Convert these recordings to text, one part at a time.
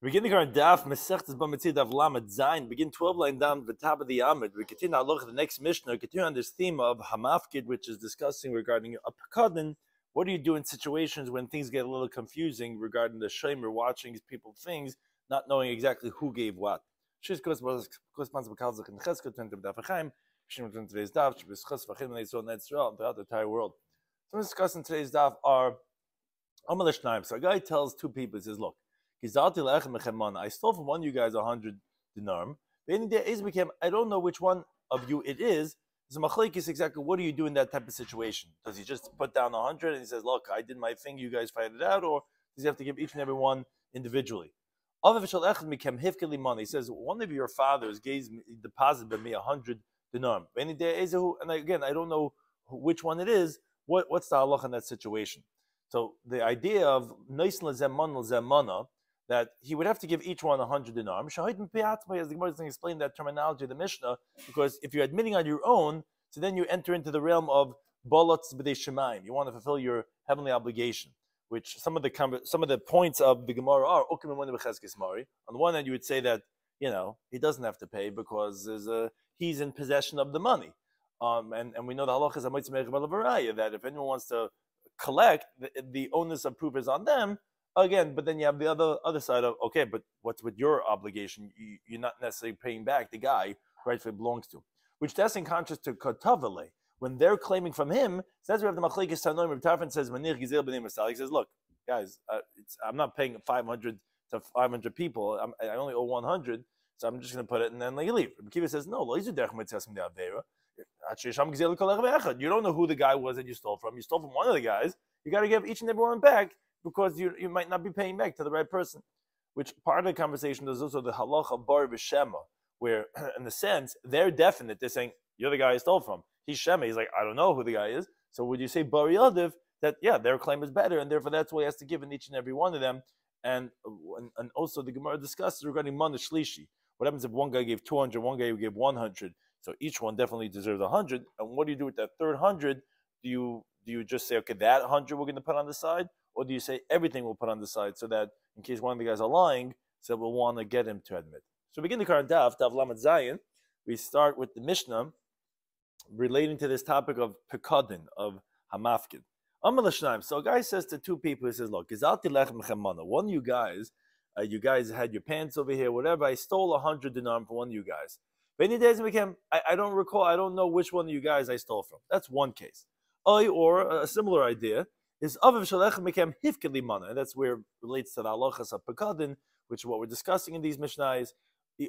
Begin the current daf Masechtas Bava Metzia Daf Lamed Zayin. Begin twelve line down the top of the Amid. We continue our look at the next Mishnah. Continue on this theme of Hamafkid, which is discussing regarding a pekadin. What do you do in situations when things get a little confusing regarding the shamer watching people things, not knowing exactly who gave what? Shis corresponds to Kalzach and Cheska turned to Daf Hachaim. Shim turned today's daf. Shabbos Vachim and Yisrael Netzral throughout the entire world. So we're discussing today's daf are Amalish Naim. So a guy tells two people, he says, look. I stole from one of you guys a hundred dinarim. I don't know which one of you it is. So machlekes exactly what do you do in that type of situation? Does he just put down a hundred and he says, "Look, I did my thing. You guys fight it out," or does he have to give each and every one individually? He says, "One of your fathers gave me, deposited me a hundred dinarim." And again, I don't know which one it is. What, what's the halach in that situation? So the idea of nice zemana that he would have to give each one a hundred dinar. As the Gemara to explain that terminology of the Mishnah, because if you're admitting on your own, so then you enter into the realm of bolotz b'dei shemaim. You want to fulfill your heavenly obligation, which some of the some of the points of the Gemara are okim On the one hand, you would say that you know he doesn't have to pay because a, he's in possession of the money, um, and and we know the halach is that if anyone wants to collect, the, the onus of proof is on them again, but then you have the other other side of okay, but what's with your obligation? You, are not necessarily paying back the guy rightfully belongs to, which that's in contrast to Katavale. When they're claiming from him, says we have the Machlekes Tanoim. Reb Tarfon says Manir Gizil B'nei He says, look, guys, uh, I'm not paying 500 to 500 people. I'm, i only owe 100, so I'm just going to put it and then you leave. Reb Kiva says, no, you don't know who the guy was that you stole from. You stole from one of the guys. You got to give each and every one back because you, you might not be paying back to the right person. Which part of the conversation is also the halacha bar v'shema, where in the sense they're definite. They're saying you're the guy I stole from. He's shema. He's like I don't know who the guy is. So would you say bar yadiv that yeah their claim is better and therefore that's why he has to give in each and every one of them. And and, and also the Gemara discusses regarding mana shlishi. What happens if one guy gave 200, one guy gave 100? So each one definitely deserves 100. And what do you do with that third 100? Do you do you just say, okay, that 100 we're going to put on the side? Or do you say everything we'll put on the side so that in case one of the guys are lying, so we'll want to get him to admit? So begin the current daf, daf lamed zayin. We start with the Mishnah relating to this topic of pekadin, of hamafkin. So a guy says to two people, he says, look, one of you guys, uh, you guys had your pants over here, whatever, I stole a hundred dinar from one of you guys. Many days became, I, I don't recall, I don't know which one of you guys I stole from. That's one case. Or a similar idea, is Aviv Shalechem became Hifkeli Mana, and that's where it relates to the halachas of Pekadin, which is what we're discussing in these Mishnahs.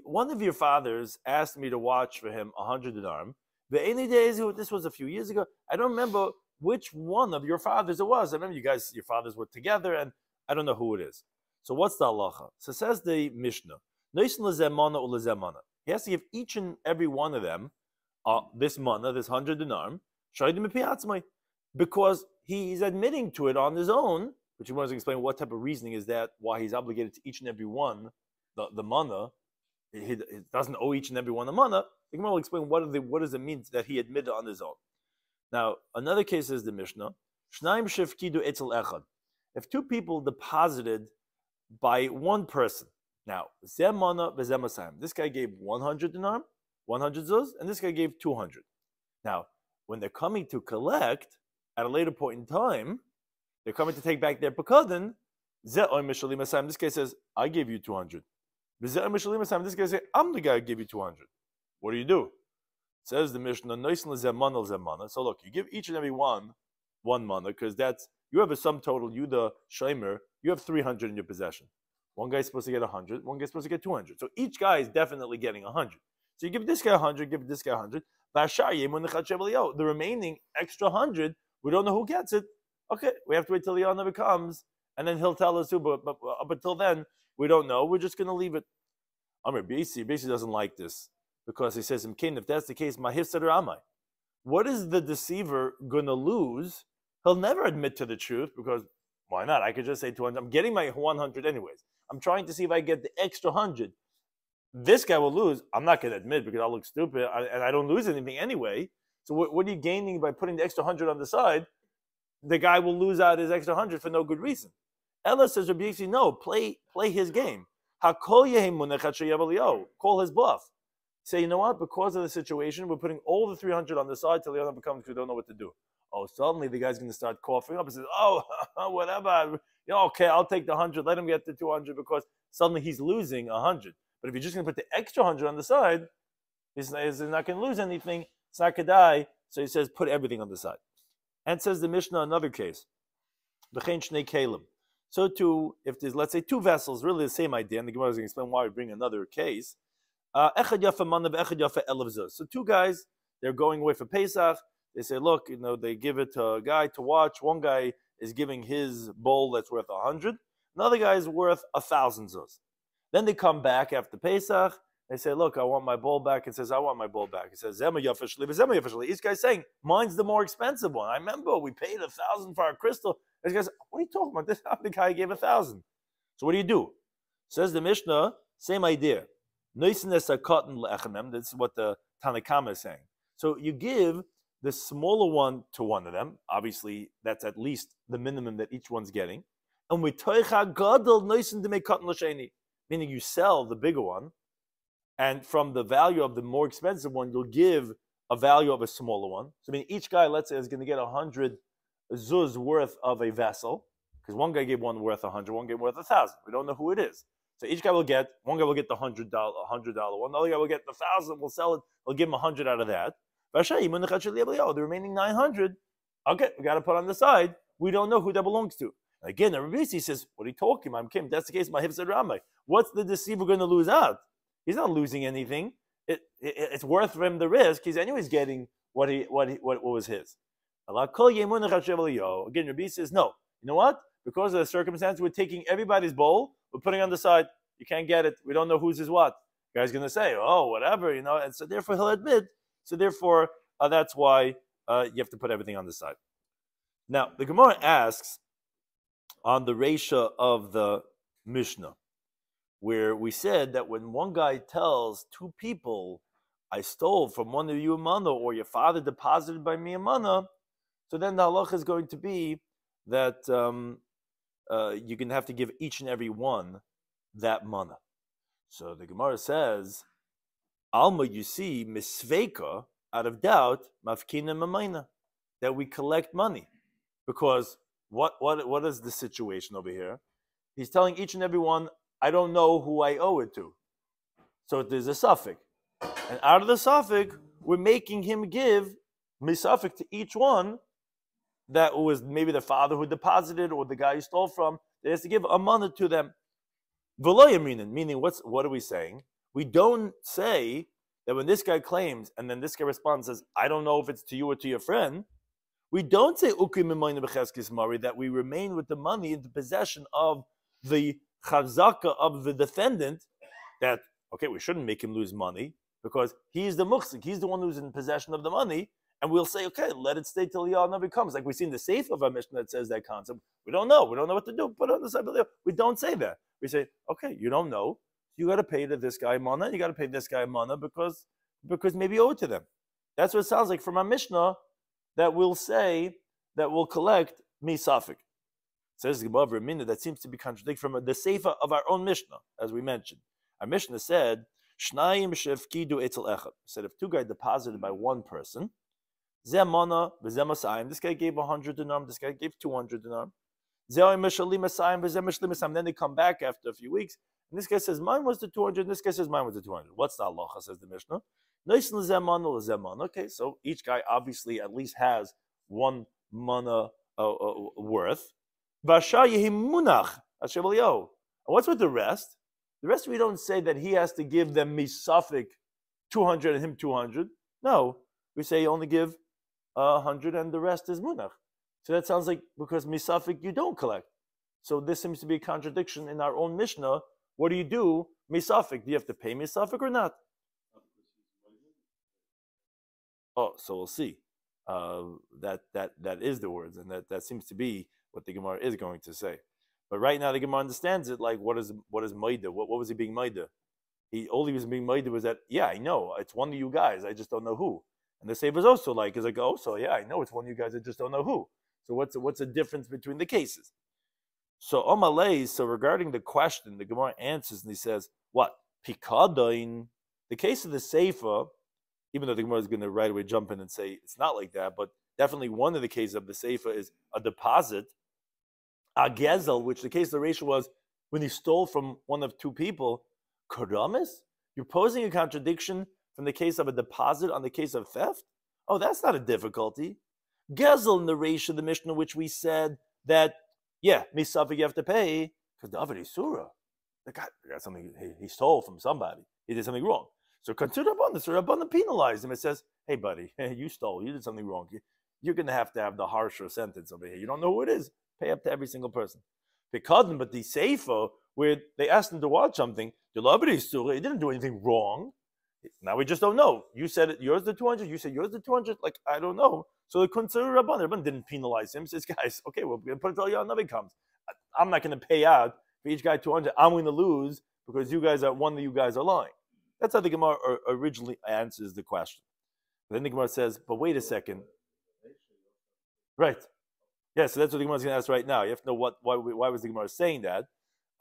One of your fathers asked me to watch for him a hundred dinarim. The any days, this was a few years ago. I don't remember which one of your fathers it was. I remember you guys, your fathers were together, and I don't know who it is. So what's the halacha? So says the Mishnah, He has to give each and every one of them uh, this mana, this hundred dinarim, because he's admitting to it on his own, which he wants to explain what type of reasoning is that, why he's obligated to each and every one, the, the mana, he, he doesn't owe each and every one the mana. The Gemara will explain what, the, what does it mean that he admitted on his own. Now, another case is the Mishnah. Shnaim shefkidu etzel echad. If two people deposited by one person, now zemana v'zemasayim. This guy gave 100 dinar, 100 zuz, and this guy gave 200. Now, when they're coming to collect, at a later point in time, they're coming to take back their pekadin. This guy says, I gave you 200. This guy says, I'm the guy who gave you 200. What do you do? Says the Mishnah, So look, you give each and every one one mana because that's you have a sum total. You the shomer, you have 300 in your possession. One guy's supposed to get 100, one guy's supposed to get 200. So each guy is definitely getting 100. So you give this guy 100, give this guy 100. The remaining extra 100 we don't know who gets it. Okay, we have to wait till the Yanav comes, and then he'll tell us who. But, but up until then, we don't know. We're just going to leave it. Amir Basi Basi doesn't like this because he says, "Imkin, if that's the case, mahifsad amai." What is the deceiver going to lose? He'll never admit to the truth because why not? I could just say 200. I'm getting my 100 anyways. I'm trying to see if I get the extra 100. This guy will lose. I'm not going to admit because I'll look stupid and I don't lose anything anyway. So what, what are you gaining by putting the extra hundred on the side? The guy will lose out his extra hundred for no good reason. Ella says Rabbi Yossi, no, play play his game. Call his bluff. Say, you know what? Because of the situation, we're putting all the 300 on the side till the other comes. We don't know what to do. Oh, suddenly the guy's going to start coughing up and says, "Oh, whatever. You know, okay, I'll take the 100. Let him get the 200 because suddenly he's losing 100. But if you're just going to put the extra 100 on the side, he's not going to lose anything. Die. So he says, put everything on the side. And says the Mishnah, another case. So too, if there's let's say two vessels, really the same idea, and the Gemara is going to explain why we bring another case. Uh, so two guys, they're going away for Pesach. They say, look, you know, they give it to a guy to watch. One guy is giving his bowl that's worth a hundred. Another guy is worth a thousand zuz. Then they come back after Pesach. They say, look, I want my bowl back. It says, I want my bowl back. It says, Zema Yafashli, Zema Yafashli. Each guy's saying, mine's the more expensive one. I remember we paid a thousand for our crystal. This guy what are you talking about? This the guy gave a thousand. So what do you do? Says the Mishnah, same idea. This is what the Tanakama is saying. So you give the smaller one to one of them. Obviously, that's at least the minimum that each one's getting. And we toicha gadol noisin to make cotton l'sheni. meaning you sell the bigger one, and from the value of the more expensive one, you'll give a value of a smaller one. So I mean, each guy, let's say, is going to get a hundred zuz worth of a vessel, because one guy gave one worth a hundred, one gave worth a thousand. We don't know who it is. So each guy will get one guy will get the hundred dollar hundred dollar one, the other guy will get the thousand. We'll sell it. We'll give him a hundred out of that. The remaining nine hundred, okay, we got to put on the side. We don't know who that belongs to. Again, the Rabbi says, "What are you talking about, Kim? That's the case. My hips Ramai. What's the deceiver going to lose out? He's not losing anything. It, it, it's worth for him the risk. He's anyways getting what he what he, what, what was his. Again, Rabbi says, no. You know what? Because of the circumstance, we're taking everybody's bowl, we're putting on the side. You can't get it. We don't know whose is what. The guy's to say, oh, whatever, you know. And so therefore, he'll admit. So therefore, uh, that's why uh, you have to put everything on the side. Now, the Gemara asks on the Resha of the Mishnah, where we said that when one guy tells two people, I stole from one of you a mana, or your father deposited by me a mana, so then the halacha is going to be that um, uh, you're going to have to give each and every one that mana. So the Gemara says, Alma, you see, misveka, out of doubt, mafkina mamaina, that we collect money. Because what, what, what is the situation over here? He's telling each and every one, I don't know who I owe it to. So there's a suffix. And out of the suffix, we're making him give misafik to each one that was maybe the father who deposited or the guy who stole from. They has to give a money to them. Meaning, what's what are we saying? We don't say that when this guy claims and then this guy responds says, I don't know if it's to you or to your friend. We don't say mari that we remain with the money in the possession of the chazaka of the defendant. That okay, we shouldn't make him lose money because he's the muhsik, he's the one who's in possession of the money, and we'll say, okay, let it stay till Yah Navi comes. Like we see in the safe of our Mishnah that says that concept. We don't know. We don't know what to do. Put on the side We don't say that. We say, okay, you don't know. You got to pay to this guy mana. You got to pay this guy mana because because maybe you owe it to them. That's what it sounds like from our Mishnah that we'll say that we'll collect misafik. Says Minna that seems to be contradicted from the sefer of our own Mishnah, as we mentioned. Our Mishnah said, Shnayim shefkidu etzel echad. Said if two guys deposited by one person, Zemana v'zemasayim. This guy gave 100 dinam. This guy gave 200 dinam. Then they come back after a few weeks, and this guy says mine was the 200. And this guy says mine was the 200. What's the halacha? Says the Mishnah. Okay, so each guy obviously at least has one mana uh, uh, worth. What's with the rest? The rest we don't say that he has to give them misafik 200 and him 200. No, we say you only give a hundred and the rest is munach. So that sounds like because misafik you don't collect. So this seems to be a contradiction in our own Mishnah. What do you do? Misafik. Do you have to pay misafik or not? Oh, so we'll see. Uh, that that that is the words, and that, that seems to be what the Gemara is going to say. But right now the Gemara understands it like what is what is Maida? What, what was he being Maida? He all he was being Maida was that, yeah, I know, it's one of you guys, I just don't know who. And the Sefer is also like, is like, oh, so yeah, I know it's one of you guys, I just don't know who. So what's what's the difference between the cases? So Omalei, so regarding the question, the Gemara answers and he says, what? Pikadoin, the case of the Seifa, even though the Gemara is going to right away jump in and say it's not like that, but definitely one of the cases of the Seifa is a deposit, a gezel, which the case of the ratio was when he stole from one of two people, Karamis? You're posing a contradiction from the case of a deposit on the case of theft? Oh, that's not a difficulty. Gezel in the ratio, the Mishnah, which we said that, yeah, Misafik you have to pay, because David is Surah. The guy got something he, he, stole from somebody. He did something wrong. So consider abundance. So abundance penalized him. It says, hey, buddy, you stole. You did something wrong. You, are going to have to have the harsher sentence over here. You don't know who it is. Pay up to every single person. Because, but the Sefer, where they asked him to watch something, he didn't do anything wrong. Now we just don't know. You said it, yours the 200, you said yours the 200. Like, I don't know. So the consider Rabban, Rabban didn't penalize him. Says, guys, okay, we're going to put it all till Yom comes. I'm not going to pay out for each guy 200. I'm going to lose because you guys are, one of you guys are lying. That's how the Gemara originally answers the question. then the Gemara says, but wait a second. Right. Yeah, so that's what the Gemara is going to ask right now. You have to know what why, why was the Gemara saying that.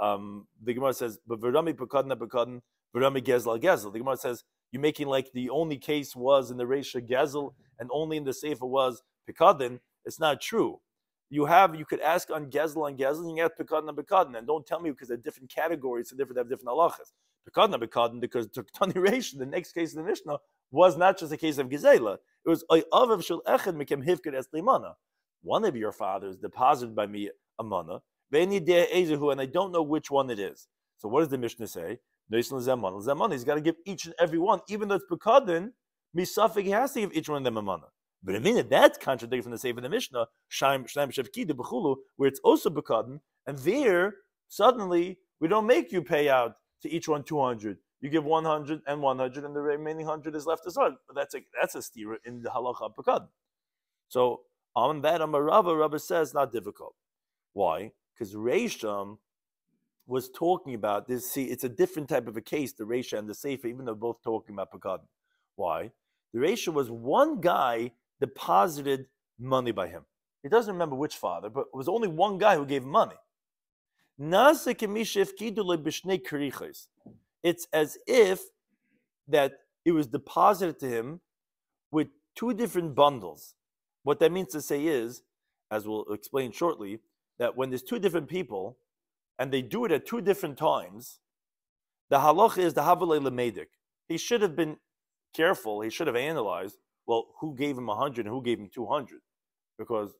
Um, the Gemara says, but Virami Pekadna Pekadn, Virami Gezel Gezel. The Gemara says, you're making like the only case was in the Resha Gezel and only in the Sefer was Pekadin. It's not true. You have, you could ask on Gezel and Gezel, and you get Pekadna Pekadn. And don't tell me because they're different categories, so different have different halachas. Pekadna Pekadn, because Tani Resha, the next case in the Mishnah, was not just a case of Gezela. It was Oy Avav Shul Echad Mekem Es one of your fathers deposited by me a mana, and I don't know which one it is. So what does the Mishnah say? He's got to give each and every one, even though it's Bekadin, Misafik, he has to give each one of them a mana. But I mean, that's contradicting from the Sefer of the Mishnah, Shaim Shnaim Shevkida Bechulu, where it's also Bekadin, and there, suddenly, we don't make you pay out to each one 200. You give 100 and 100, and the remaining 100 is left aside. But that's a, that's a stira in the halacha Bekadin. So on that, on Rava, Rava says not difficult. Why? Because Reisham was talking about this. See, it's a different type of a case, the Reisha and the Sefer, even though both talking about Pekad. Why? The Reisha was one guy deposited money by him. He doesn't remember which father, but it was only one guy who gave money. It's as if that it was deposited to him with two different bundles. What that means to say is, as we'll explain shortly, that when there's two different people and they do it at two different times, the halacha is the havalei lemedik. He should have been careful. He should have analyzed. Well, who gave him hundred and who gave him two hundred? Because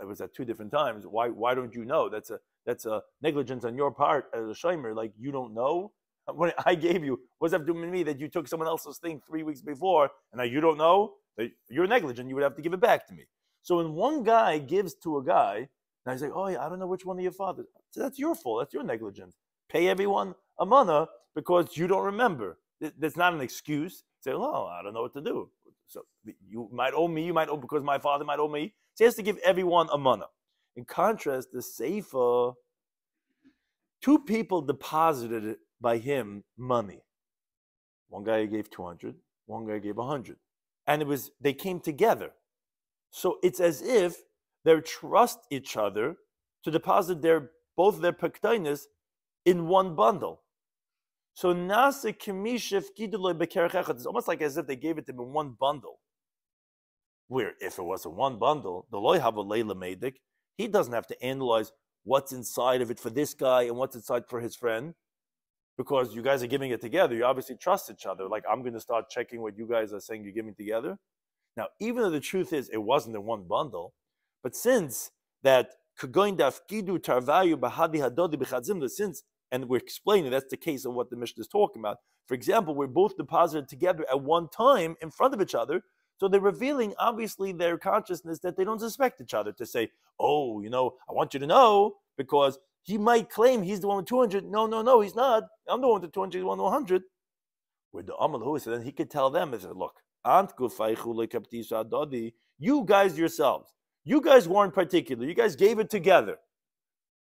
it was at two different times. Why? Why don't you know? That's a that's a negligence on your part as a shimer. Like you don't know what I gave you. What's that doing to me that you took someone else's thing three weeks before and now you don't know? You're negligent. You would have to give it back to me. So when one guy gives to a guy, and I say, oh, yeah, I don't know which one of your fathers. So that's your fault. That's your negligence. Pay everyone a mana because you don't remember. That's not an excuse. Say, oh, I don't know what to do. So you might owe me. You might owe because my father might owe me. So he has to give everyone a mana. In contrast, the Seifa, two people deposited by him money. One guy gave 200, one guy gave 100 and it was they came together. So it's as if they trust each other to deposit their both their pektinis in one bundle. So nasa kimishif It's almost like as if they gave it to him in one bundle. Where if it was in one bundle, the loy have a he doesn't have to analyze what's inside of it for this guy and what's inside for his friend because you guys are giving it together. You obviously trust each other. Like I'm going to start checking what you guys are saying you're giving together. Now, even though the truth is it wasn't in one bundle, but since that since and we're explaining that's the case of what the Mishnah is talking about. For example, we're both deposited together at one time in front of each other. So they're revealing, obviously, their consciousness that they don't suspect each other to say, oh, you know, I want you to know because he might claim he's the one with 200. No, no, no, he's not. I'm the one with 200, he's the one with 100. With the Amal so then he could tell them, said, look, you guys yourselves, you guys weren't particular. You guys gave it together.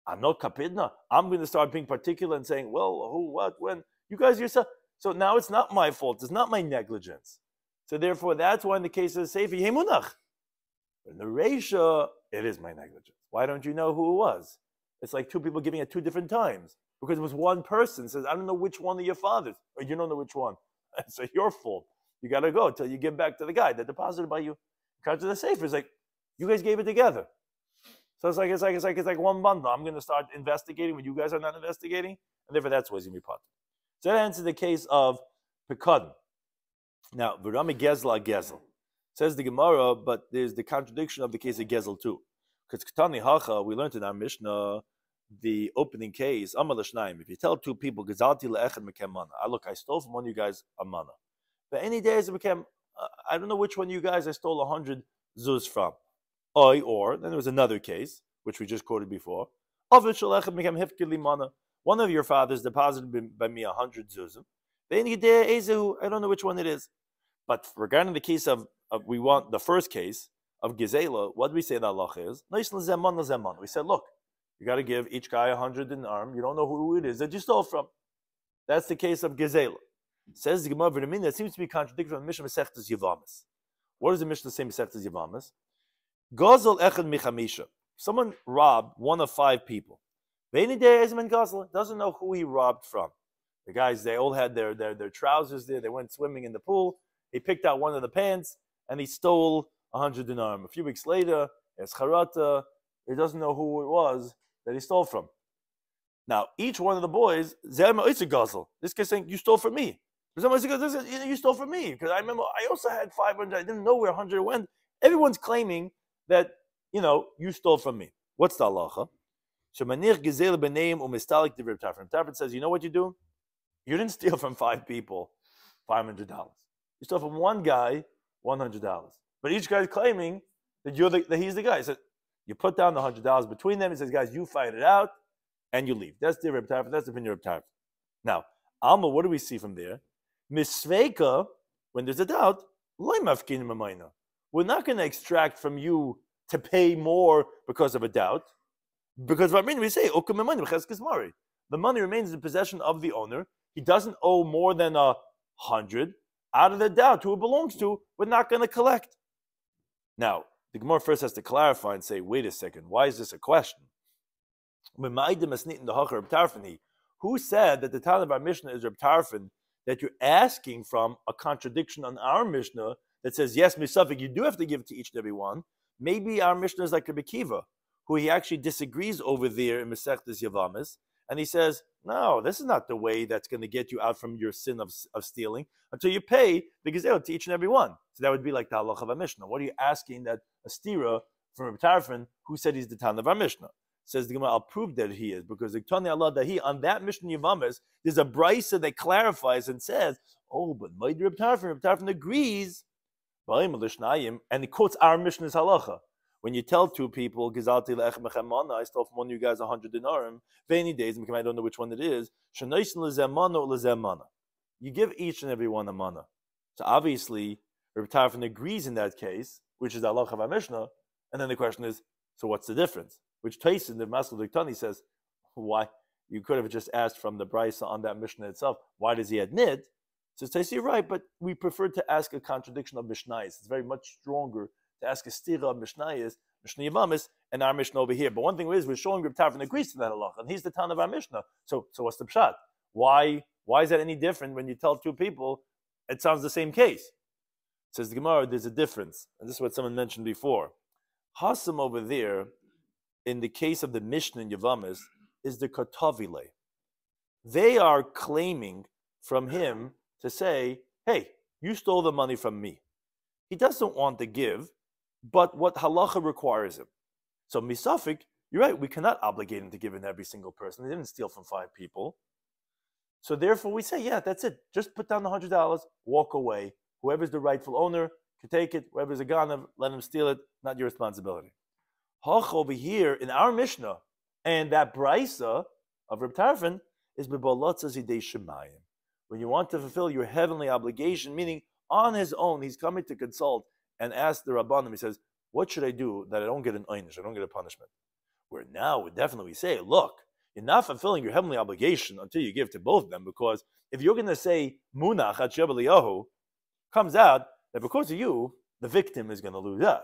I'm not kapidna. I'm going to start being particular and saying, well, who, what, when. You guys yourself. So now it's not my fault. It's not my negligence. So therefore, that's why in the case of the Sefer, Yemunach. In the Resha, it is my negligence. Why don't you know who it was? It's like two people giving at two different times because it was one person says, I don't know which one of your fathers, or you don't know which one. so your fault. You got to go until you give back to the guy that deposited by you. Comes to the safe. It's like, you guys gave it together. So it's like it's like it's like it's like one bundle. I'm going to start investigating when you guys are not investigating, and therefore that's what's going to be part. So that answers the case of Pekadon. Now, Virami Gezla Gezel. Says the Gemara, but there's the contradiction of the case of Gezel too. Because Ketani Hacha, we learned in our Mishnah, the opening case, Amal if you tell two people, Gezalti le'echad mekem mana. I look, I stole from one of you guys a mana. But any days it became, uh, I don't know which one of you guys I stole a hundred zuz from. Oi, or, then there was another case, which we just quoted before. One of your fathers deposited by me a hundred zuzim. I don't know which one it is. But regarding the case of, of we want the first case of Gizela, what do we say the Allah is? We said, look, you got to give each guy a hundred in arm. You don't know who it is that you stole from. That's the case of Gizela. Says the Gemara V'Ramin, that seems to be contradictory from the Mishnah Masechtas Yavamas. What does the Mishnah say Masechtas Yavamas? Gazel echad michamisha. Someone robbed one of five people. Doesn't know who he robbed from. The guys, they all had their, their, their trousers there. They went swimming in the pool. He picked out one of the pants and he stole a hundred dinar. A few weeks later, it's charata. He doesn't know who it was that he stole from. Now, each one of the boys, it's a guzzle. This guy's saying, You stole from me. You stole from me. Because I remember I also had 500. I didn't know where 100 went. Everyone's claiming that, you know, you stole from me. What's the halacha? So manir gizel b'neim umistalik divrib tafrim. Tafrim says, you know what you do? You didn't steal from five people, five hundred dollars. You stole from one guy, one hundred dollars. But each guy's claiming that you're the, that he's the guy. So you put down the hundred dollars between them. He says, guys, you fight it out, and you leave. That's the Reb. That's the opinion of Reb Now, Alma, what do we see from there? Misveka, when there's a doubt, we're not going to extract from you to pay more because of a doubt. Because what I mean, we say, the money remains in possession of the owner. He doesn't owe more than a hundred. Out of the doubt, who it belongs to, we're not going to collect. Now, the Gemara first has to clarify and say, wait a second, why is this a question? Who said that the time of our Mishnah is Reb Tarfon that you're asking from a contradiction on our Mishnah that says, yes, Misafik, you do have to give it to each and every one. Maybe our Mishnah is like a Kiva, who he actually disagrees over there in Masechtas Yavamis, and he says, no, this is not the way that's going to get you out from your sin of, of stealing until you pay the gazelle to each and every one. So that would be like the halach of a Mishnah. What are you asking that a stira from a Tarfon, who said he's the town of our Mishnah? Says the Gemara, I'll prove that he is because the Allah that he on that mission Yavamas, there's a brisa that clarifies and says, oh, but my Reb Tarfon, Reb Tarfon agrees, and he quotes our Mishnah's halacha. When you tell two people, Gizalti le'ech I stole from one of you guys a hundred dinarim, any days, because I don't know which one it is, you give each and every one a mana. So obviously, Reb Tarfon agrees in that case, which is halacha of Mishnah, and then the question is, so what's the difference? which Tyson, the Maskal Diktani, says, why? You could have just asked from the Brisa on that Mishnah itself, why does he admit? Says Tyson, you're right, but we prefer to ask a contradiction of Mishnayis. It's very much stronger to ask a stira of Mishnayis, Mishnah Yavamis, and our Mishnah over here. But one thing is, we're showing Reb Tarfon agrees to that Allah, and he's the town of our Mishnah. So, so what's the pshat? Why, why is that any different when you tell two people it sounds the same case? It Says the Gemara, there's a difference. And this is what someone mentioned before. Hasam over there in the case of the Mishnah in Yavamis is the Katavile. They are claiming from him to say, hey, you stole the money from me. He doesn't want to give, but what halacha requires him. So misafik, you're right, we cannot obligate him to give in every single person. He didn't steal from five people. So therefore we say, yeah, that's it. Just put down the hundred dollars, walk away. Whoever's the rightful owner can take it. Whoever's a ganav, let him steal it. Not your responsibility. Hach over here in our Mishnah and that brisa of Reb Tarfon is shemayim. When you want to fulfill your heavenly obligation, meaning on his own, he's coming to consult and ask the Rabbanim, he says, what should I do that I don't get an einish, I don't get a punishment? Where now we definitely say, look, you're not fulfilling your heavenly obligation until you give to both of them, because if you're going to say munach at Yahu, comes out that because of you, the victim is going to lose out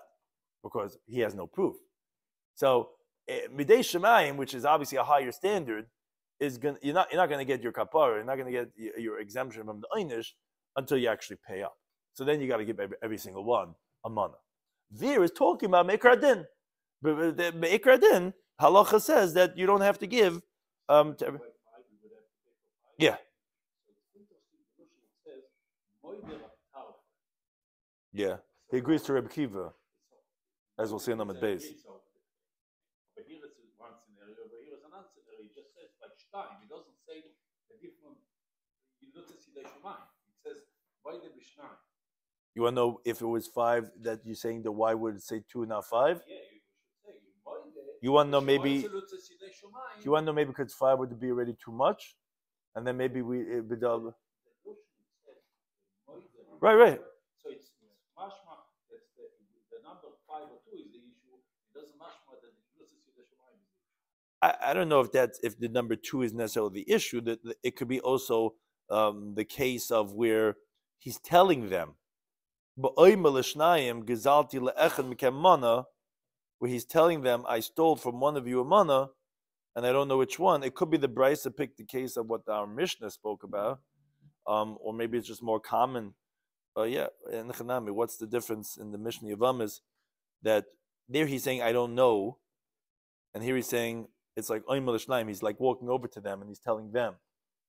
because he has no proof. So eh, midei shemayim, which is obviously a higher standard, is going you're not you're not going to get your kapara, you're not going to get your exemption from the einish until you actually pay up. So then you got to give every, every single one a mana. There is talking about meikar din, but but meikar din halacha says that you don't have to give. Um, to yeah, yeah, he agrees to Reb Kiva, as we'll see in the base. But here it's one scenario, over here is another just says like Stein. It doesn't say a different. You the Shemayim. It says why the Bishnaim. You want to know if it was five that you're saying that why would it say two not five? Yeah, you should say. You want to know maybe Why the Sidei Shemayim? you want to know maybe because five would be already too much, and then maybe we it would, uh, The notion says why the- right right So it's, mashma the, the number five or two is the issue. It doesn't mashma that the Nussi Sidei Shemayim is the issue. I, I don't know if that's if the number two is necessarily the issue. That that it could be also um, the case of where he's telling them, where he's telling them, "I stole from one of you a mana," and I don't know which one. It could be the that picked the case of what our Mishnah spoke about, um, or maybe it's just more common. Uh, yeah, in what's the difference in the Mishnah Yavam is that there he's saying, "I don't know," and here he's saying it's like Oimel Shnaim. He's like walking over to them and he's telling them.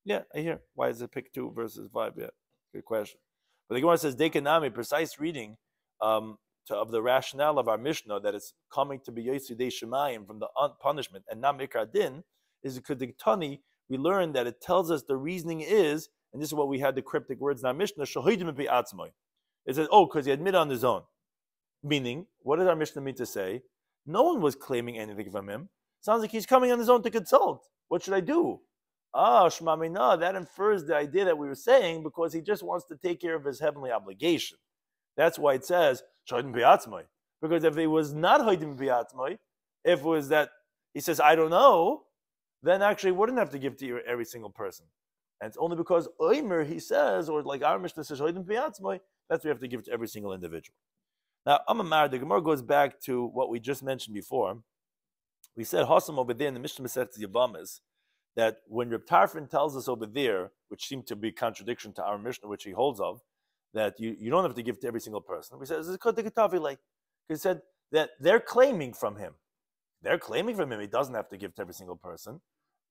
Yeah, I hear. Why is it pick two versus five? Yeah, good question. But the Gemara says Dekanami, precise reading um, to, of the rationale of our Mishnah that it's coming to be Yosudei Shemayim from the punishment and not Mikra Din is because the Tani, we learn that it tells us the reasoning is, and this is what we had the cryptic words in our Mishnah, Shahidim be Atzmai. It says, oh, because he admitted on his own. Meaning, what does our Mishnah mean to say? No one was claiming anything from him. Sounds like he's coming on his own to consult. What should I do? Ah, Shmamina, that infers the idea that we were saying because he just wants to take care of his heavenly obligation. That's why it says, Shaidim Biatzmai. Because if it was not Haidim Biatzmai, if it was that he says, I don't know, then actually wouldn't have to give to every single person. And it's only because Oimer, he says, or like our Mishnah says, Haidim Biatzmai, that's we have to give to every single individual. Now, Amamar, the Gemara goes back to what we just mentioned before. We said Hossam over there in the Mishnah Masechet Yavamas that when Reb Tarfon tells us over there, which seemed to be contradiction to our Mishnah, which he holds of, that you, you don't have to give to every single person. The Katavi He said that they're claiming from him. They're claiming from him he doesn't have to give to every single person.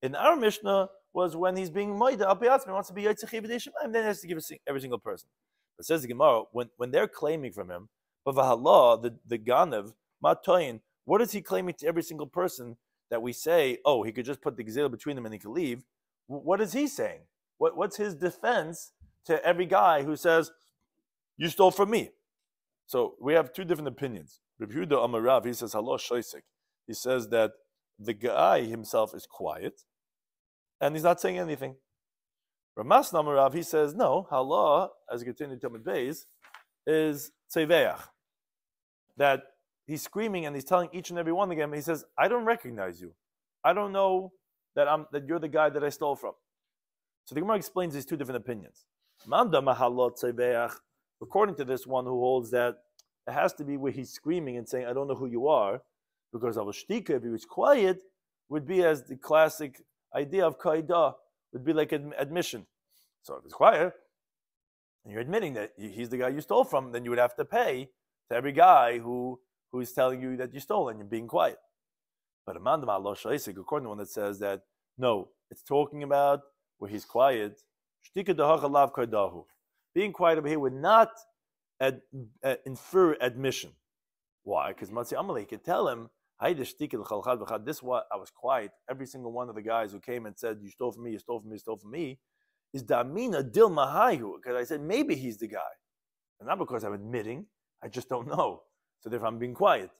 In our Mishnah was when he's being Maida, Abiyatzmi wants to be Yitzchak then he has to give every single person. But says the Gemara, when, when they're claiming from him, but Vahallah, the, the Ganav, Matoyin, what is he claiming to every single person that we say, oh, he could just put the gazelle between them and he could leave? What is he saying? What, what's his defense to every guy who says, you stole from me? So we have two different opinions. Rabbi Yehuda Amarav, he says, Halo Shoisik. He says that the guy himself is quiet and he's not saying anything. Ramas Namarav, he says, no, Allah, as you continue to Beis, is Tzeveach. That he's screaming and he's telling each and every one of them, he says, I don't recognize you. I don't know that I'm that you're the guy that I stole from. So the Gemara explains these two different opinions. According to this one who holds that it has to be where he's screaming and saying, I don't know who you are, because a shtika, if he was quiet, would be as the classic idea of kaidah, would be like an admission. So if it's quiet, and you're admitting that he's the guy you stole from, then you would have to pay to every guy who who is telling you that you stole and you're being quiet. But Amandam Allah according to one that says that no, it's talking about where he's quiet. Being quiet over here would not ad, uh, infer admission. Why? Because Matzi Amalek could tell him, this what I was quiet. Every single one of the guys who came and said, You stole from me, you stole from me, you stole from me, is Damina Dil Mahayu. Because I said, maybe he's the guy. And not because I'm admitting, I just don't know. So therefore I'm being quiet.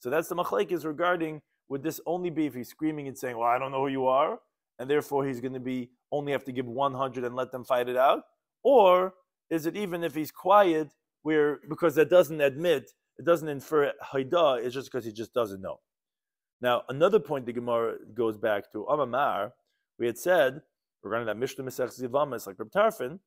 So that's the machlekes regarding would this only be if he's screaming and saying, Well, I don't know who you are, and therefore he's going to be only have to give 100 and let them fight it out? Or is it even if he's quiet, where because that doesn't admit, it doesn't infer haida, it's just because he just doesn't know. Now, another point the Gemara goes back to Amamar, we had said, regarding that Mishnah Mesech Zivamas, like Reb Tarfon,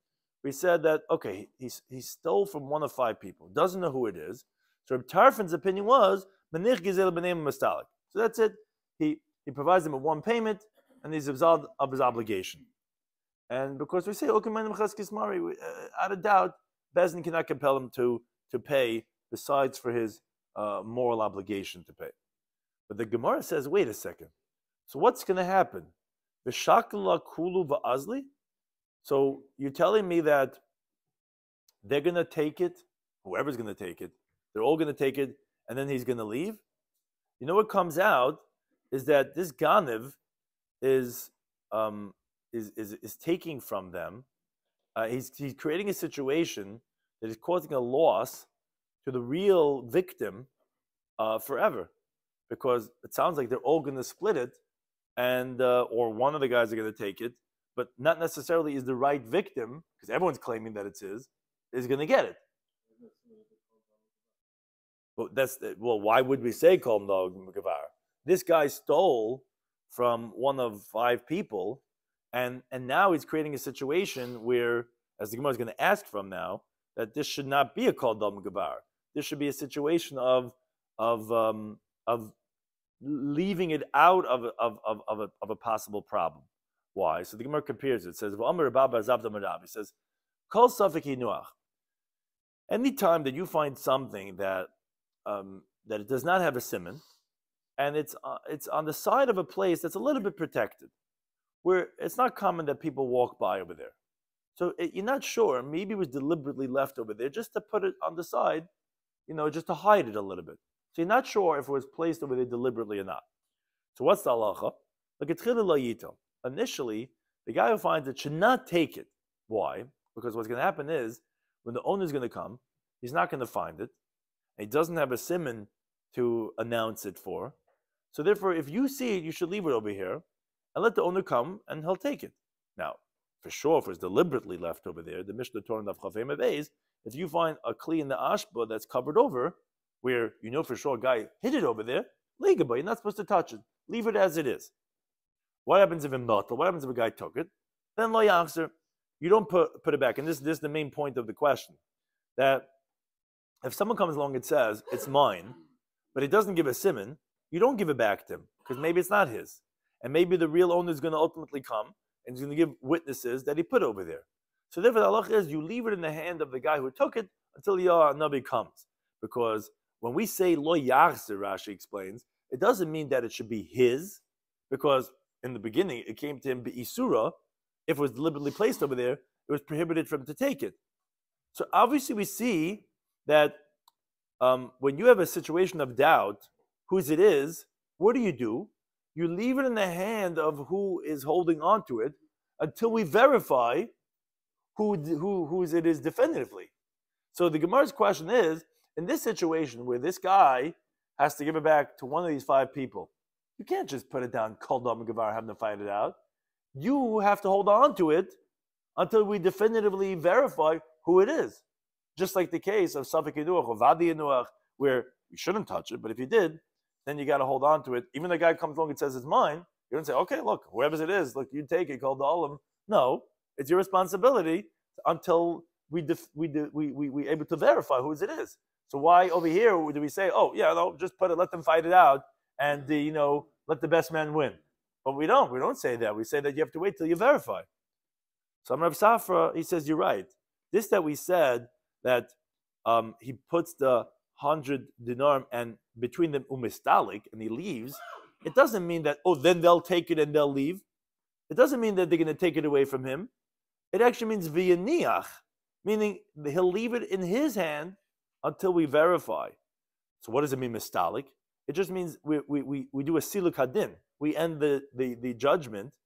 we said that, okay, he, he stole from one of five people, doesn't know who it is. So Reb Tarfon's opinion was, Menich Gizel B'nei Mastalik. So that's it. he, he provides him with one payment and he's absolved of his obligation. And because we say, okay, uh, out of doubt, Bezin cannot compel him to, to pay besides for his uh, moral obligation to pay. But the Gemara says, wait a second. So what's going to happen? V'shakla kulu va'azli? So you're telling me that they're going to take it, whoever's going to take it, they're all going to take it, and then he's going to leave? You know what comes out is that this Ganiv is, um, is, is, is taking from them, uh, he's, he's creating a situation that is causing a loss to the real victim uh, forever. Because it sounds like they're all going to split it, and uh, or one of the guys are going to take it, but not necessarily is the right victim, because everyone's claiming that it's his, is going to get it. That's well. Why would we say kol gavar? This guy stole from one of five people, and and now he's creating a situation where, as the Gemara is going to ask from now, that this should not be a kol dom gavar. This should be a situation of of um, of leaving it out of of, of, of, a, of a possible problem. Why? So the Gemara compares it. It says, He says, Kol safik. Anytime that you find something that um, that it does not have a simon, and it's uh, it's on the side of a place that's a little bit protected, where it's not common that people walk by over there. So it, you're not sure. Maybe it was deliberately left over there just to put it on the side, you know, just to hide it a little bit. So you're not sure if it was placed over there deliberately or not. So what's the halacha? Initially, the guy who finds it should not take it. Why? Because what's going to happen is when the owner is going to come, he's not going to find it. He doesn't have a simon to announce it for. So therefore, if you see it, you should leave it over here and let the owner come and he'll take it. Now, for sure, if it's deliberately left over there, the Mishnah Torah of Chafem if you find a kli in the ashba that's covered over, where you know for sure a guy hid it over there, legaba, you're not supposed to touch it. Leave it as it is. What happens if not? What happens if a guy took it? Then lo yachzer. You don't put, put it back. And this, this is the main point of the question. That if someone comes along and says, it's mine, but he doesn't give a simon, you don't give it back to him because maybe it's not his. And maybe the real owner is going to ultimately come and he's going to give witnesses that he put over there. So therefore, the halach is you leave it in the hand of the guy who took it until Yah Nabi comes. Because when we say lo yachzer, Rashi explains, it doesn't mean that it should be his, because in the beginning it came to him be isura. If it was deliberately placed over there, it was prohibited for him to take it. So obviously we see that um, when you have a situation of doubt, whose it is, what do you do? You leave it in the hand of who is holding on to it until we verify who, who whose it is definitively. So the Gemara's question is, in this situation where this guy has to give it back to one of these five people, you can't just put it down, call Dom Gavar, have to fight it out. You have to hold on to it until we definitively verify who it is. Just like the case of Safik Yinuach or Vadi Yinuach, where you shouldn't touch it, but if you did, then you got to hold on to it. Even the guy comes along and says it's mine, you don't say, okay, look, whoever it is, look, you take it, call the Olam. No, it's your responsibility until we def- we, de- we we we able to verify whose it is. So why over here do we say, oh yeah, no, just put it, let them fight it out, and uh, you know, let the best man win? But we don't. We don't say that. We say that you have to wait till you verify. So Rav Safra, he says, you're right. This that we said that um, he puts the hundred dinar and between them umistalik and he leaves, it doesn't mean that, oh, then they'll take it and they'll leave. It doesn't mean that they're going to take it away from him. It actually means v'yaniach, meaning he'll leave it in his hand until we verify. So what does it mean, mistalik? It just means we, we, we, we do a siluk hadin. We end the, the, the judgment.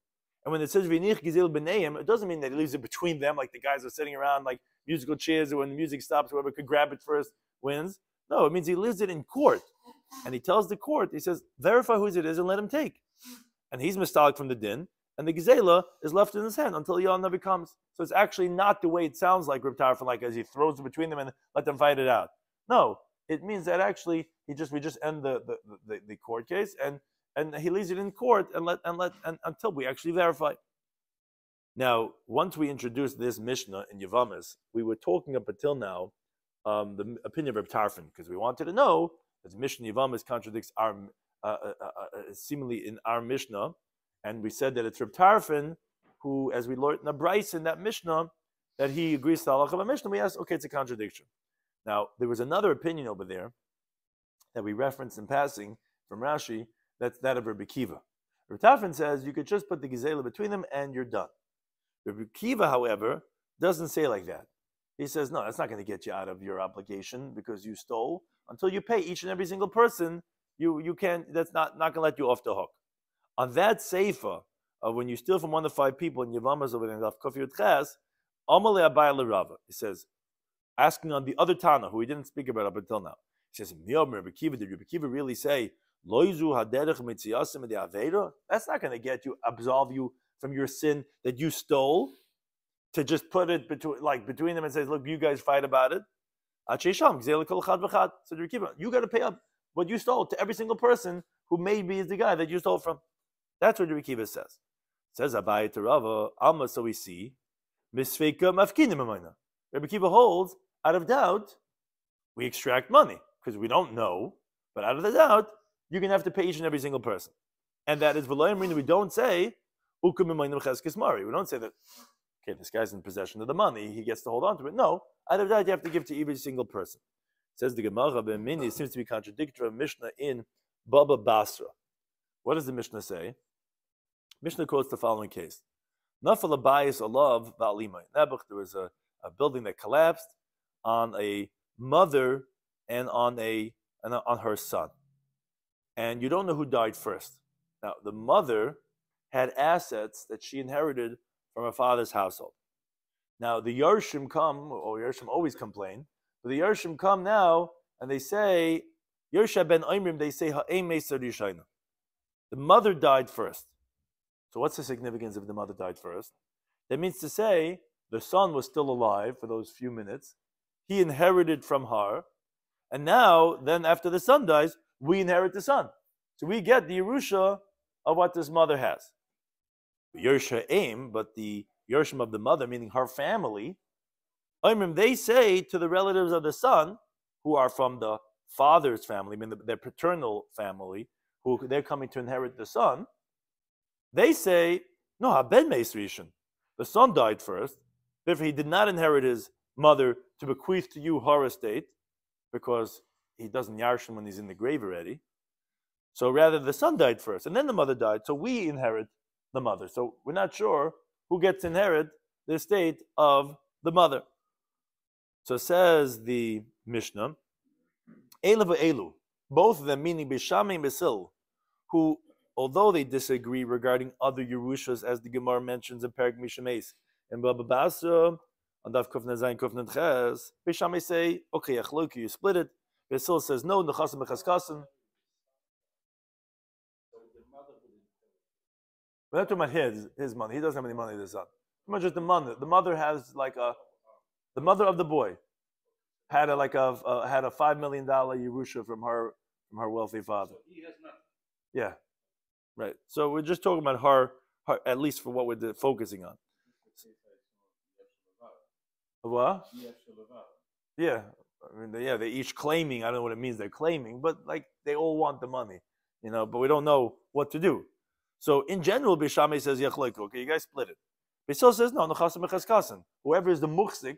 And when it says v'nich gizil b'neim, it doesn't mean that he leaves it between them, like the guys are sitting around like musical chairs, or when the music stops, whoever could grab it first wins. No, it means he leaves it in court. And he tells the court, he says, verify whose it is and let him take. And he's mistalik from the din, and the gazela is left in his hand until Yal Navi comes. So it's actually not the way it sounds like Reb Tarfon, like as he throws it between them and let them fight it out. No, it means that actually he just we just end the the, the, the court case and and he leaves it in court and let and let and, until we actually verify. Now, once we introduced this Mishnah in Yavamis, we were talking up until now um, the opinion of Reb Tarfon because we wanted to know that the Mishnah Yavamis contradicts our uh, uh, uh, uh, seemingly in our Mishnah, and we said that it's Reb Tarfon, who, as we learned in the in that Mishnah, that he agrees to the halacha of a Mishnah. We asked, okay, it's a contradiction. Now, there was another opinion over there that we referenced in passing from Rashi, that's that of Rabbi Kiva. Rabbi Tarfon says you could just put the gazela between them and you're done. Rabbi Kiva, however, doesn't say like that. He says, no, that's not going to get you out of your obligation because you stole. Until you pay each and every single person, you, you can't, that's not, not going to let you off the hook. On that sefer, of when you steal from one to five people in Yavamas over there Kofi Ches, Amale Abayla Rava. He says, asking on the other Tana, who we didn't speak about up until now. He says, Rabbi Kiva, did Rabbi Kiva really say? That's not going to get you, absolve you from your sin that you stole to just put it between, like between them and says, look, you guys fight about it. So you got to pay up what you stole to every single person who maybe is the guy that you stole from. That's what Rabbi Kiva says. Says Abai to Rava, so we see, Misfeika mafkinim Rabbi Kiva holds, out of doubt, we extract money because we don't know, but out of the doubt, you're going to have to pay each and every single person. And that is we don't say, we don't say that okay, this guy's in possession of the money, he gets to hold on to it. No, out of that, you have to give to every single person. It says the Gemara Mini seems to be contradictory of Mishnah in Baba Basra. What does the Mishnah say? Mishnah quotes the following case. Nafal abayis alav va'alimay. Nebuch, there was a, a building that collapsed on a mother and on a and on her son. And you don't know who died first. Now, the mother had assets that she inherited from her father's household. Now the Yarshim come, or Yarshim always complain, but the Yarshim come now and they say, Yersha ben Oimrim, they say, The mother died first. So what's the significance if the mother died first? That means to say the son was still alive for those few minutes. He inherited from her. And now, then after the son dies, we inherit the son. So we get the Yerusha of what this mother has. Yersha aim, but the Yershim of the mother, meaning her family, they say to the relatives of the son, who are from the father's family, I mean their paternal family, who they're coming to inherit the son, they say, no, Haben Meisrishan. The son died first, therefore he did not inherit his mother to bequeath to you her estate, because he doesn't yarshim when he's in the grave already. So rather, the son died first, and then the mother died. So we inherit the mother. So we're not sure who gets to inherit the estate of the mother. So says the Mishnah, Elu Elu, both of them meaning Bishami and Basil, who, although they disagree regarding other Yerushas, as the Gemara mentions in Perak Mishames, and Baba Basra, on Dav Kufna Zayin Kufna Ches, Bishami say, okay, Achloki, you split it. Basil says, no, Nechasim Mechaskasim. We're not talking about his his money. He doesn't have any money. The son. Much just the mother. The mother has like a, the mother of the boy, had a like a, a uh, had a five million dollar Yerusha from her from her wealthy father. So he has nothing. Yeah, right. So we're just talking about her, her at least for what we're focusing on. What? Yeah, I mean, they, yeah, they're each claiming. I don't know what it means. They're claiming, but like they all want the money, you know. But we don't know what to do. So in general, Bishame says Yachloik. Okay, you guys split it. Bishal says no, Nechasim Mechaskasim. Whoever is the muhsik,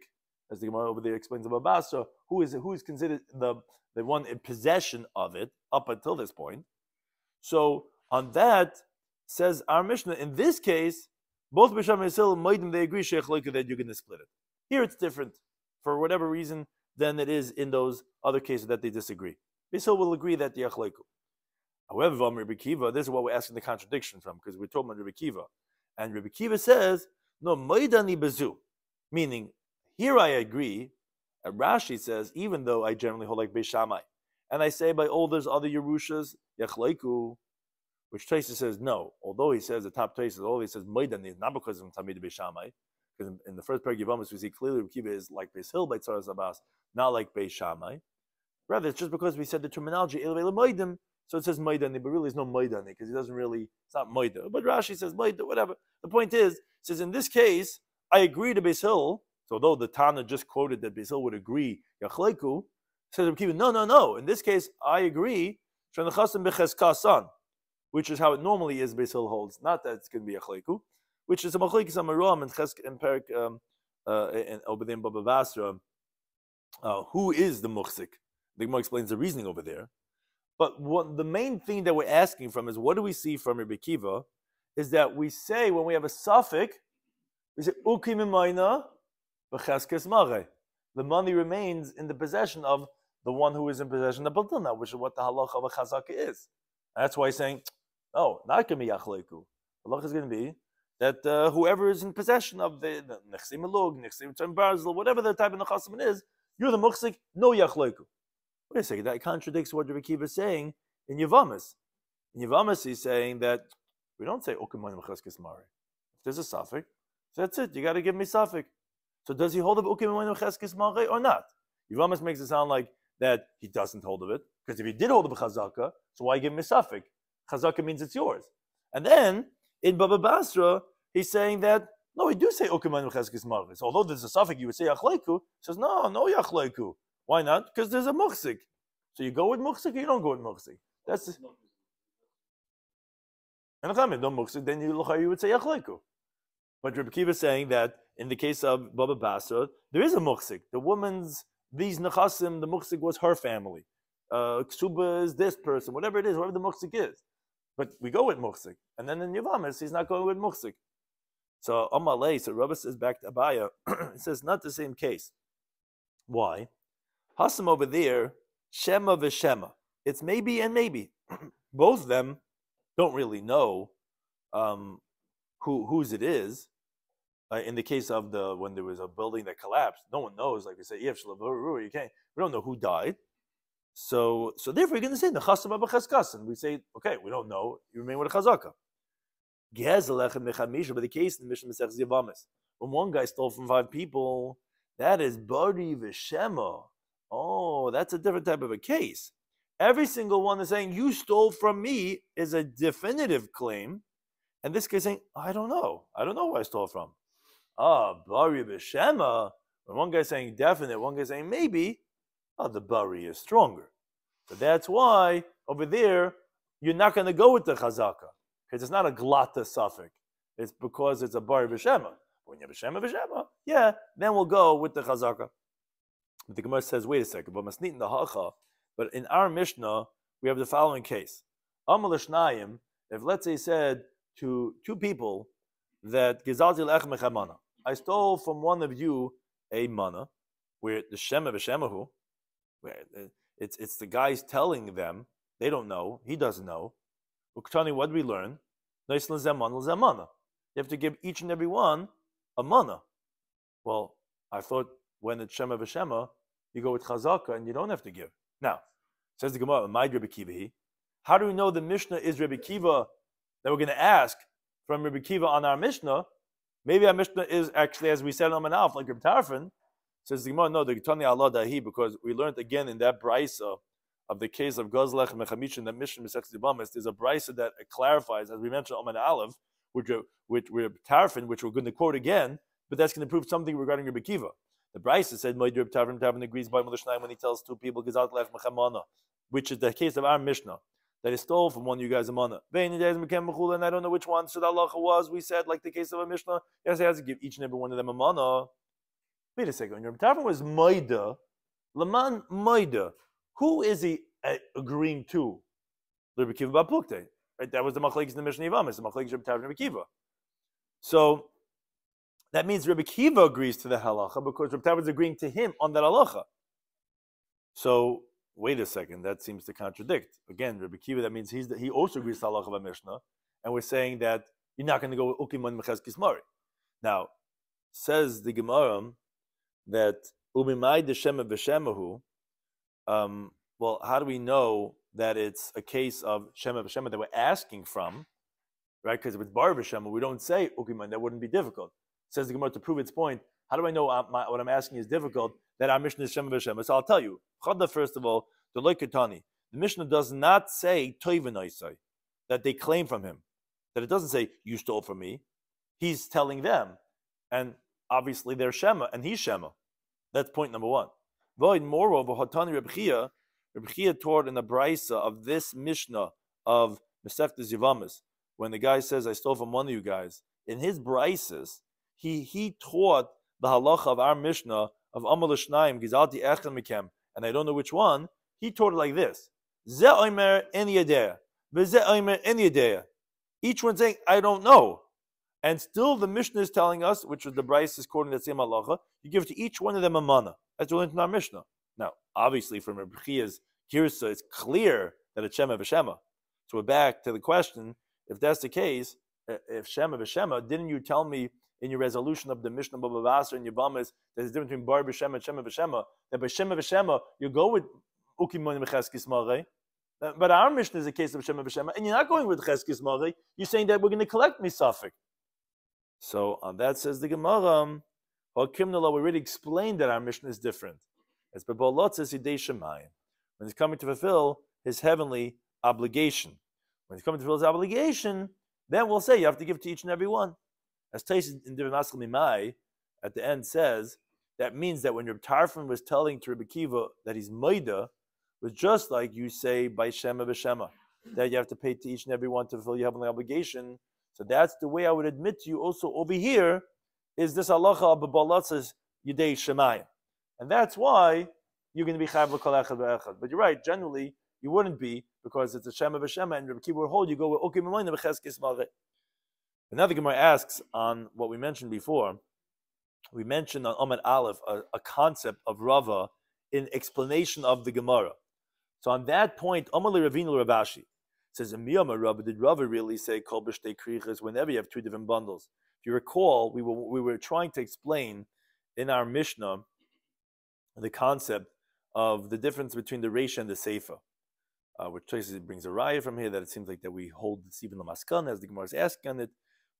as the Gemara over there explains about Basra, who is who is considered the the one in possession of it up until this point. So on that says our Mishnah. In this case, both Bisham and Yisrael Moedim they agree Sheikhloika that you're going to split it. Here it's different for whatever reason than it is in those other cases that they disagree. Bishal will agree that the Yachloiku. However, Rabbi Kiva, this is what we're asking the contradiction from, because we're talking about Rabbi Kiva. And Rabbi Kiva says, no, Maidani Bazu, meaning, here I agree. And Rashi says, even though I generally hold like Beishamai, and I say by all those other Yerushas, Yachlaiku, which Taisa says no. Although he says the top Taisa, although he says Maidani, not because of Tamid Beishamai, because in, in, the first paragraph of we see clearly Rabbi Kiva is like Beis Hill by Tzaras Abbas, not like Beishamai. Rather, it's just because we said the terminology, so it says Maidani, but really it's no Maidani because he doesn't really, it's not Maida. But Rashi says Maida, whatever. The point is, says in this case, I agree to Beis Hill. So though the Tana just quoted that Beis Hill would agree, Yachleiku, says no, no, no. In this case, I agree. Which is how it normally is. Beis Hillel holds, not that it's going to be a chleiku, which is a machlekes amaram and chesk and perik um, uh, and Baba Basra. Uh, who is the muksik? The Gemara explains the reasoning over there. But what the main thing that we're asking from is what do we see from Rebbe Kiva? Is that we say when we have a suffix, we say ukim b'cheskes mare. The money remains in the possession of the one who is in possession of Baltana, which is what the halacha of a chazaka is. And that's why he's saying, oh, not going to be yachleiku. Halacha is going to be that uh, whoever is in possession of the nechsim elug, nechsim tzim whatever the type of nechasim is, you're the muksik, no yachleiku. Wait a second, that contradicts what Rabbi Kiva is saying in Yavamas. In Yavamas, he's saying that we don't say Ukimayim Cheskes Mari. If there's a suffix, that's it. You got to give me suffix. So does he hold of Ukimayim Cheskes Mari or not? Yavamas makes it sound like that he doesn't hold of it. Because if he did hold of chazaka, so why give him a? Chazaka means it's yours. And then in Baba Basra, he's saying that no, we do say Ukimayim Cheskes Mari. So although there's a suffix, you would say Yachleiku. He says no, no Yachleiku. Why not? Because there's a muhsik. So you go with muhsik or you don't go with muhsik. That's and if no muhsik, then you you would say yachleiku. But Rabbi Kiva is saying that in the case of Baba Basra, there is a muhsik. The woman's these nechasim, the muhsik was her family. Uh, Ksuba is this person, whatever it is, whatever the muhsik is. But we go with muhsik. And then in Yavamis, he's not going with muhsik. So Amalei, so Rabbi says back to Abaya, it says not the same case. Why? Hasam over there, Shema v'Shema. It's maybe and maybe. Both of them don't really know um, who whose it is. Uh, in the case of the when there was a building that collapsed, no one knows. Like we say, you can't. We don't know who died. So so therefore, you're going to say the and we say, okay, we don't know. You remain with a chazaka. But the case in the Mishnah Masech Yavamis, when one guy stole from five people, that is bari v'shema. Oh, that's a different type of a case. Every single one is saying, You stole from me is a definitive claim. And this guy saying, I don't know. I don't know who I stole from. Ah, Bari B'Shema. When one guy's saying definite, one guy's saying maybe, oh, the Bari is stronger. So that's why over there, you're not going to go with the Chazaka. Because it's not a Glata suffix. It's because it's a Bari B'Shema. When you have a Shema B'Shema, yeah, then we'll go with the Chazaka. But the Gemara says, wait a second, but masnit in the hacha. But in our Mishnah, we have the following case: Amal if let's say said to two people that Gizalti lechem mechamana, I stole from one of you a mana, where the shema v'shemahu, where it's it's the guys telling them they don't know, he doesn't know. Uktani, what we learn? You have to give each and every one a mana. Well, I thought when it's Shema v'Shema, you go with Chazaka and you don't have to give. Now, says the Gemara, my Rebbe Kiva. How do we know the Mishnah is Rebbe Kiva that we're going to ask from Rebbe Kiva on our Mishnah? Maybe our Mishnah is actually, as we said on Manaf, like Rebbe Tarfon. Says the Gemara, no, the Gitani Allah Dahi, because we learned again in that brisa of the case of Gozlech and Mechamishin, that Mishnah Mesech Zibamis, there's a brisa that clarifies, as we mentioned, Oman Aleph, which, which, which Tarfon, which we're going to quote again, but that's going to prove something regarding Rebbe Kiva. The Bryce said, Moedir Tavrim Tavrim agrees by Mulishnaim when he tells two people, Gizat Lech Mechamana, which is the case of our Mishnah, that he stole from one of you guys a mana. And I don't know which one should Allah was. We said, like the case of a Mishnah, yes, he has to give each and every one of them a mana. Wait a second. Your Tavrim was Maida, Laman Maida. Who is he uh, agreeing to? Rabbi Kiva. Right? That was the Machlekes in the Mishnah Yivamis, the Machlekes Rabbi Rabbi Kiva. So that means Rabbi Kiva agrees to the halacha because Rabbi Tava is agreeing to him on that halacha. So wait a second, that seems to contradict. Again, Rabbi Kiva, that means he's the, he also agrees to the halacha of a Mishnah, and we're saying that you're not going to go with Ukiman Meches Kismari. Now, says the Gemara that Umimai Deshema B'Shemahu, um, well, how do we know that it's a case of Shema B'Shema that we're asking from, right? Because if it's Bar we don't say Ukiman, that wouldn't be difficult. Says the Gemara to prove its point. How do I know my, what I'm asking is difficult? That our Mishnah is Shem v'Shem. So I'll tell you. Chada, first of all, the Loikatani. The Mishnah does not say Toivanaisai, that they claim from him. That it doesn't say, you stole from me. He's telling them. And obviously they're Shema, and he's Shema. That's point number one. Void moreover, Rebchia, Rabbi Chia taught in the brisa of this Mishnah of Masechtas Yavamas, when the guy says, "I stole from one of you guys," in his brises, he he taught the halacha of our Mishnah of Amal Shnaim Gizalti Echel Mikem, and I don't know which one. He taught it like this: Ze Omer En Yedea, Veze Omer En Yedea. Each one saying, "I don't know." And still, the Mishnah is telling us, which is the Bryce is quoting the same halacha, you give to each one of them a mana. That's what in our Mishnah. Now, obviously, from Rabbi Chia's Girsa, it's clear that it's Shema v'Shema. So we're back to the question: If that's the case, if Shema v'Shema, didn't you tell me in your resolution of the Mishnah Baba Basra and Yabamas there's a difference between Bar b'Shema and Shema v'Shema? That by Shema v'Shema you go with Ukimon v'Cheskis Mare. Uh, but our Mishnah is a case of Shema v'Shema, and you're not going with Cheskis Mare. You're saying that we're going to collect Misafik. So on that says the Gemara, um, well, Kimnala, we already explained that our mission is different. It's Bebolot says Yidei Shemayim. When he's coming to fulfill his heavenly obligation. When he's coming to fulfill his obligation, then we'll say you have to give to each and every one. As Taish in Divin Maskal Mimai at the end says, that means that when Reb Tarfon was telling to Rebbe Kiva that he's Maida, was just like you say by Shema B'Shema, that you have to pay to each and every one to fulfill your heavenly obligation. So that's the way I would admit to you also over here is this halacha of Balatz's Yidei Shemayim. And that's why you're going to be chayv l'kol echad. But you're right, generally, you wouldn't be because it's a Shema v'Shema and Rabbi Kiva would hold you go with Amoyna v'cheskes malre. Gemara asks on what we mentioned before. We mentioned on Ahmed Aleph a, a, concept of Rava in explanation of the Gemara. So on that point, Amalei Ravina Ravashi says in Miyama Rabba, did Rava really say Kol B'Shtei Krichas whenever you have two different bundles? If you recall, we were, we were trying to explain in our Mishnah the concept of the difference between the Reisha and the Seifa, uh, which traces it brings a raya from here that it seems like that we hold this even the Maskan as the Gemara is asking on it.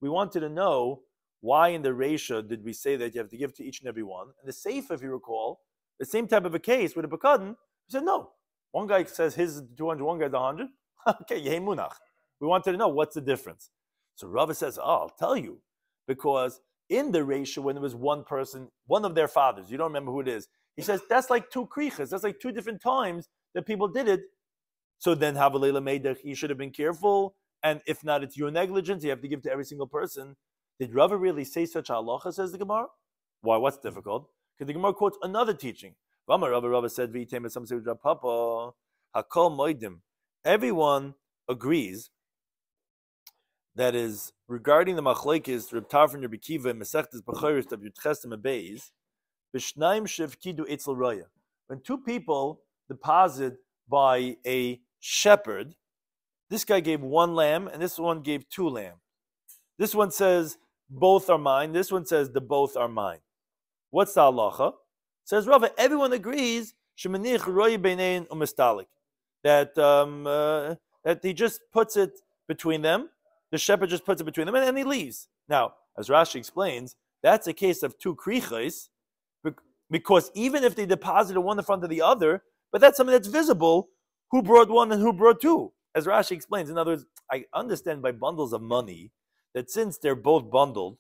We wanted to know why in the Reisha did we say that you have to give to each and every one? And the Seifa, if you recall, the same type of a case with a Bakadan, we said no. One guy says his is 200, one guy's 100. okay, Yehi Munach. We wanted to know what's the difference. So Rava says, oh, I'll tell you. Because in the ratio, when there was one person, one of their fathers, you don't remember who it is, he says, that's like two krichas. That's like two different times that people did it. So then Havalela made that you should have been careful. And if not, it's your negligence. You have to give to every single person. Did Rava really say such halacha, says the Gemara? Why, what's difficult? Because the Gemara quotes another teaching. Rama Rava Rava said, V'item, some say, Papa, Hakol Moidim everyone agrees that is regarding the machlekes Reb Tarfon Reb Kiva Masechtes Bechoros of Yudchestem Abeis, B'shnaim shevkidu etzel raya. When two people deposit by a shepherd, this guy gave one lamb and this one gave two lambs. This one says both are mine. This one says the both are mine. What's the halacha? Says Rava, everyone agrees shemanich roy beinein umestalik that um, uh, that he just puts it between them. The shepherd just puts it between them, and, and he leaves. Now, as Rashi explains, that's a case of two krichos, because even if they deposited one in front of the other, but that's something that's visible. Who brought one and who brought two? As Rashi explains, in other words, I understand by bundles of money that since they're both bundled,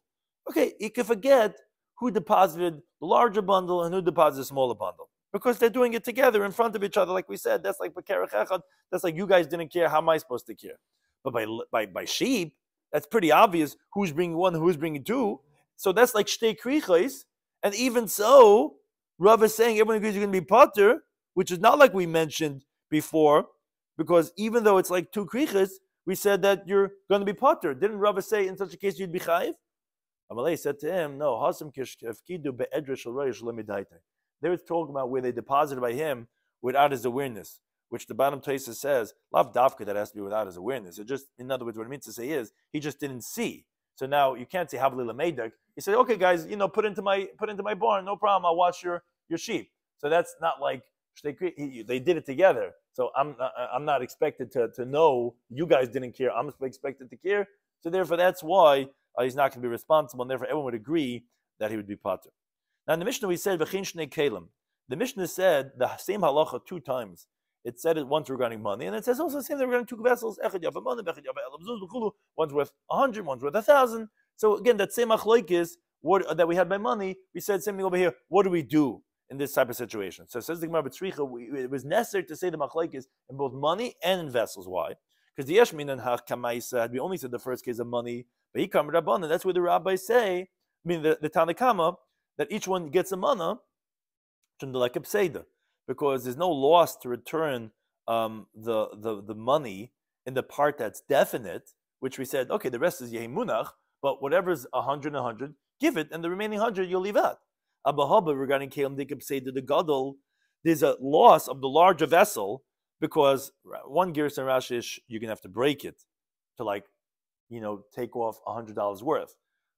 okay, you can forget who deposited the larger bundle and who deposited the smaller bundle because they're doing it together in front of each other, like we said. That's like That's like you guys didn't care. How am I supposed to care? But by by by sheep, that's pretty obvious who's bringing one, who's bringing two. So that's like shtei krichos. And even so, Rav is saying everyone agrees you're going to be potter, which is not like we mentioned before, because even though it's like two krichos, we said that you're going to be potter. Didn't Rav say in such a case you'd be chayiv? Amalei said to him, "No, hasam kishkefkidu be'edrish roish lemidaita." They were talking about where they deposited by him without his awareness, which the bottom Taisa says, Lav Davka, that has to be without his awareness. It just, in other words, what it means to say is, he just didn't see. So now you can't say Havlila Medak. He said, okay, guys, you know, put into my put into my barn, no problem. I'll watch your your sheep. So that's not like they, they did it together. So I'm I'm not expected to, to know you guys didn't care. I'm expected to care. So therefore, that's why uh, he's not going to be responsible, and therefore everyone would agree that he would be potter. Now in the Mishnah we said kelim. The Mishnah said the same halacha two times. It said it once regarding money, and it says also the same thing regarding two vessels. One's worth a hundred, one's worth a thousand. So again, that same achloik is what that we had by money. We said same thing over here. What do we do in this type of situation. So says the Gemara it was necessary to say the machlekes in both money and in vessels. Why? Because the Yeshmin and Hakamaisa had we only said the first case of money, but he come Rabban, that's where the rabbis say, I mean the, the Tanakama, that each one gets a mana from the Lekep because there's no loss to return um, the, the, the money in the part that's definite, which we said, okay, the rest is Yehimunach, but whatever's 100 and 100, give it, and the remaining 100 you'll leave out. Abahaba regarding Kalim Dikab say to the Gadol, there's a loss of the larger vessel because one Gerson Rashish, you're going to have to break it to like, you know, take off a $100 worth.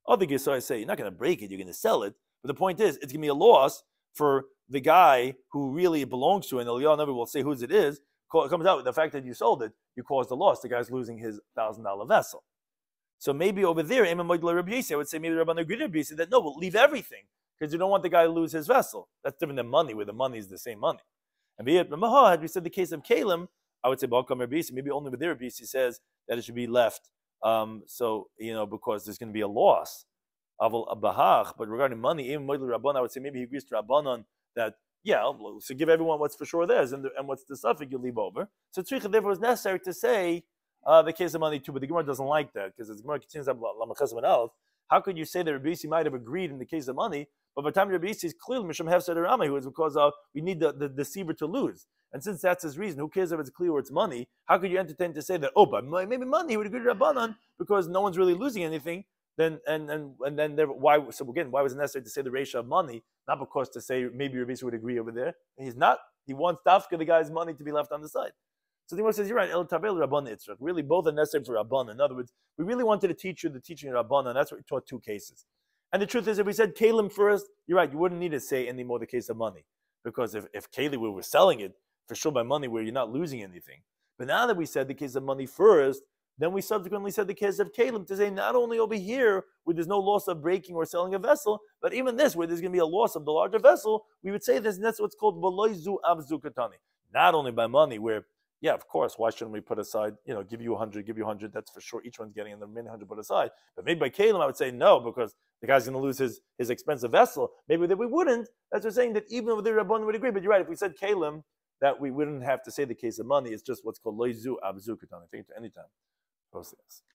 Other Gesai say, you're not going to break it, you're going to sell it. But the point is, it's going to be a loss for the guy who really belongs to. And Eliyahu never will say whose it is. It comes out with the fact that you sold it, you caused the loss. The guy's losing his $1,000 vessel. So maybe over there, I would say maybe Rabban agreed Rabbi that no, we'll leave everything because you don't want the guy to lose his vessel. That's different than money, where the money is the same money. And be it had we said the case of Kalim, I would say Balkam Rabisi, maybe only with their Rabisi says that it should be left. Um, so you know because there's going to be a loss of a bahach. But regarding money, even Rabban, I would say maybe he agrees to Rabbanon that yeah, so give everyone what's for sure theirs, and, the, and what's the suffix you leave over. So tzricha therefore is necessary to say uh, the case of money too, but the Gemara doesn't like that because the Gemara continues How could you say that Rabbi might have agreed in the case of money, but by the time Rabbi is clearly Misham Hefsed Rama, who is because of we need the, the deceiver to lose. And since that's his reason, who cares if it's clear or it's money? How could you entertain to say that, oh, but maybe money, would agree to Rabbanan because no one's really losing anything? Then and and and then there, why? So again, why was it necessary to say the ratio of money? Not because to say maybe Rabbi would agree over there. He's not. He wants Dafka, the guy's money, to be left on the side. So the Gemara says, you're right, El Tabel Rabban Yitzchak. Really, both are necessary for Rabban. In other words, we really wanted to teach you the teaching of Rabban, and that's what we taught two cases. And the truth is, if we said Kalim first, you're right, you wouldn't need to say anymore the case of money. Because if, if Kalim, we were selling it for sure by money where you're not losing anything. But now that we said the case of money first, then we subsequently said the case of Kalim to say not only over here where there's no loss of breaking or selling a vessel, but even this where there's going to be a loss of the larger vessel, we would say this, and that's what's called Veloizu Abzukatani. Not only by money, where yeah, of course, why shouldn't we put aside, you know, give you 100, give you 100, that's for sure. Each one's getting in the remaining 100 put aside. But maybe by Kalim, I would say no, because the guy's going to lose his, his expensive vessel. Maybe that we wouldn't. That's what saying that even with the Rabban would agree. But you're right, if we said Kalim, that we wouldn't have to say the case of money. It's just what's called loizu abzu. I think to any time. Post this.